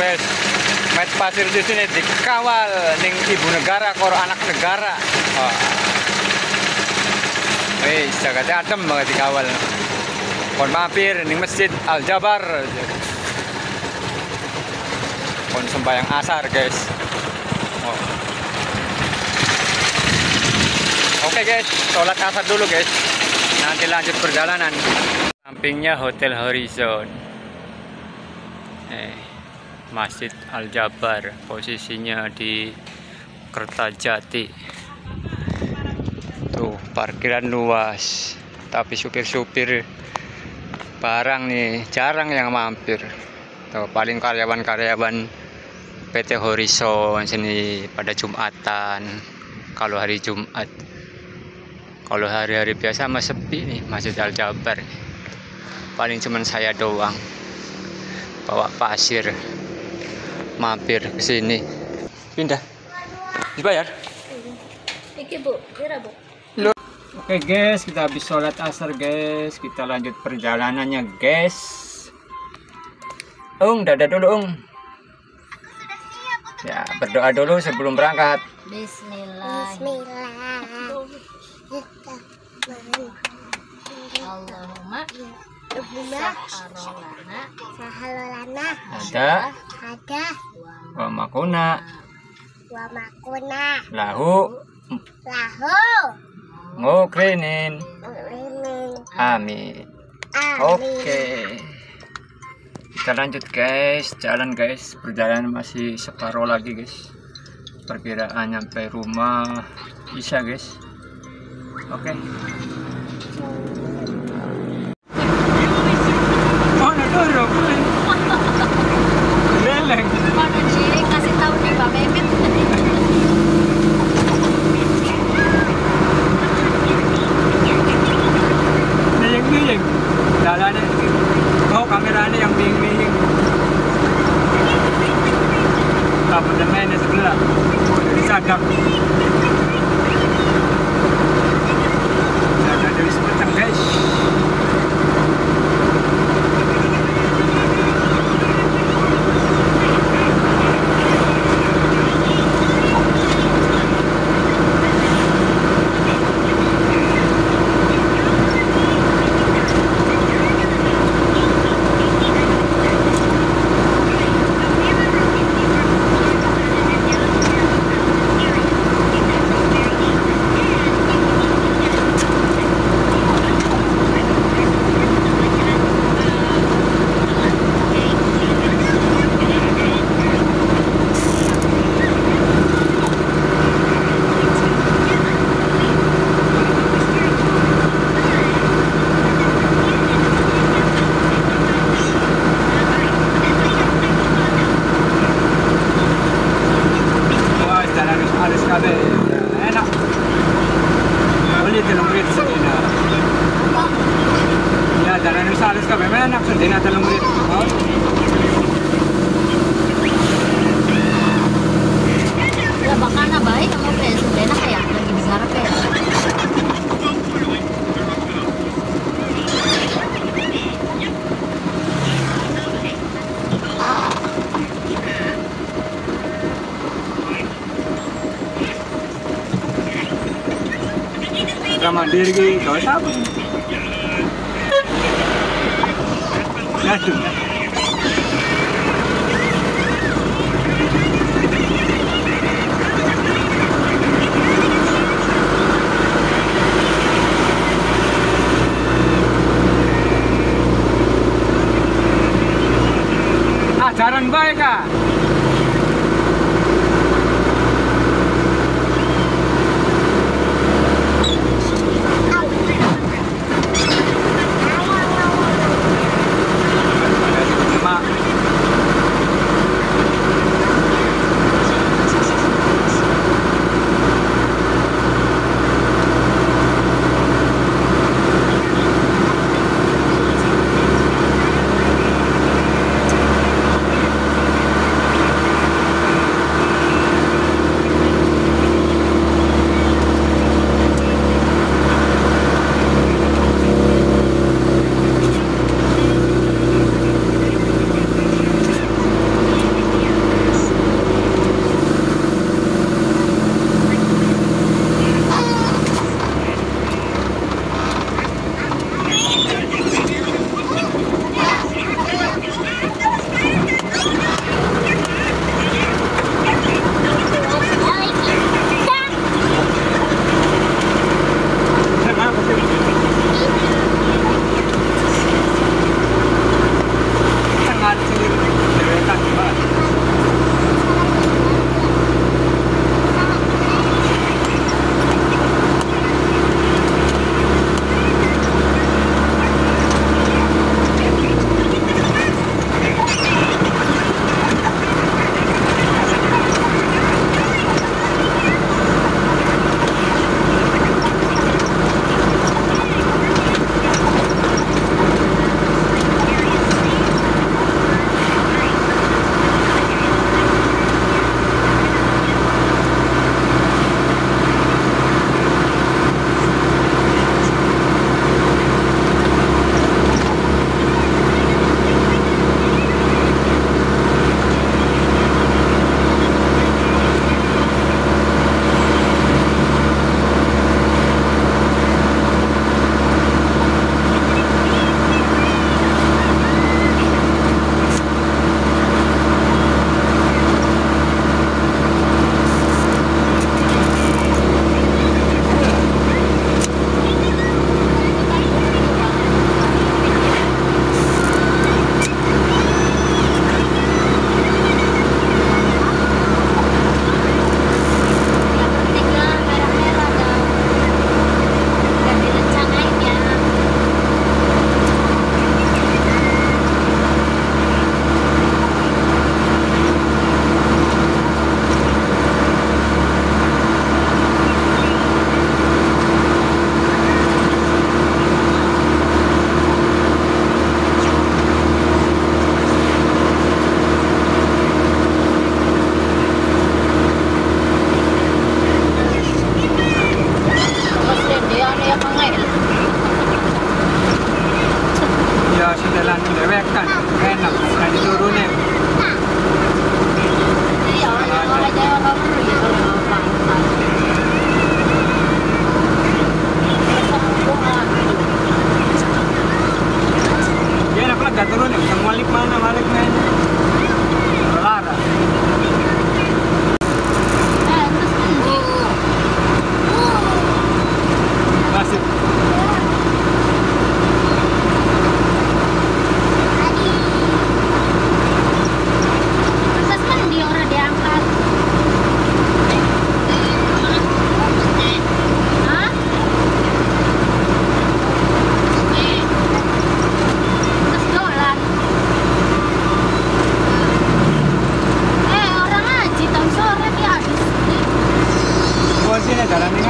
wes met pasir di sini dikawal ning ibu negara koro anak negara oh. Wes, jaga adem banget dikawal. Kon mampir ning Masjid Al Jabar. Kon sembahyang asar, guys. Oh. Oke guys, sholat asar dulu guys. Nanti lanjut perjalanan. Sampingnya Hotel Horizon. Eh, Masjid Al Jabar. Posisinya di Kertajati. Tuh, parkiran luas. Tapi supir-supir barang nih jarang yang mampir. Tuh, paling karyawan-karyawan PT Horizon sini pada Jumatan. Kalau hari Jumat. Kalau hari-hari biasa mah sepi nih Masjid Al Jabar. Paling cuman saya doang. Bawa pasir. Mampir ke sini. Pindah. Dibayar? Iki bu, kira bu. Oke guys, kita habis sholat asar guys. Kita lanjut perjalanannya guys. Ung, dadah dulu Ung. Ya, berdoa dulu sebelum berangkat. Bismillah. Allahumma saharolana Sahalolana Ada ada wa makuna wa makuna lahu lahu ngukrinin. ini Amin. Oke. Kita lanjut guys, jalan guys. Perjalanan masih separuh lagi guys. Perkiraan nyampe rumah bisa guys. Oke. Oh, anak sardina er talang ulit. Oh. Labakan na ba? Ikaw mo preso. Bena kaya? Lagi bizarra preso. Ramandiri kayo sabon. Aduh. Ajaran baik kak. Caramina.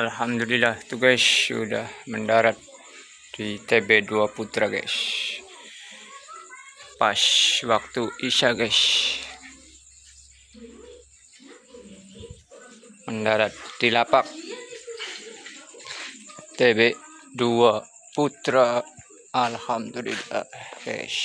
Alhamdulillah tuh guys sudah mendarat di TB2 Putra guys. Pas waktu Isya guys. Mendarat di lapak TB2 Putra Alhamdulillah guys.